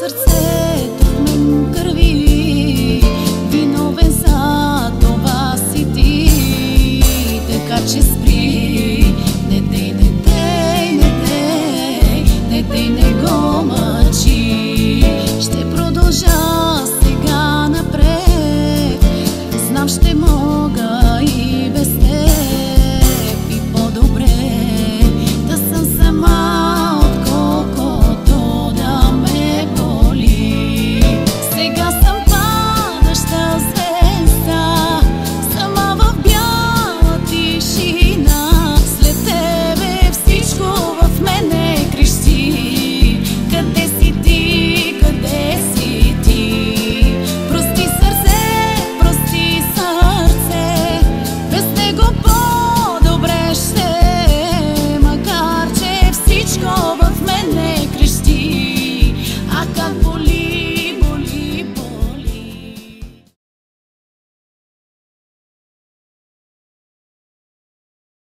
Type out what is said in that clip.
srdce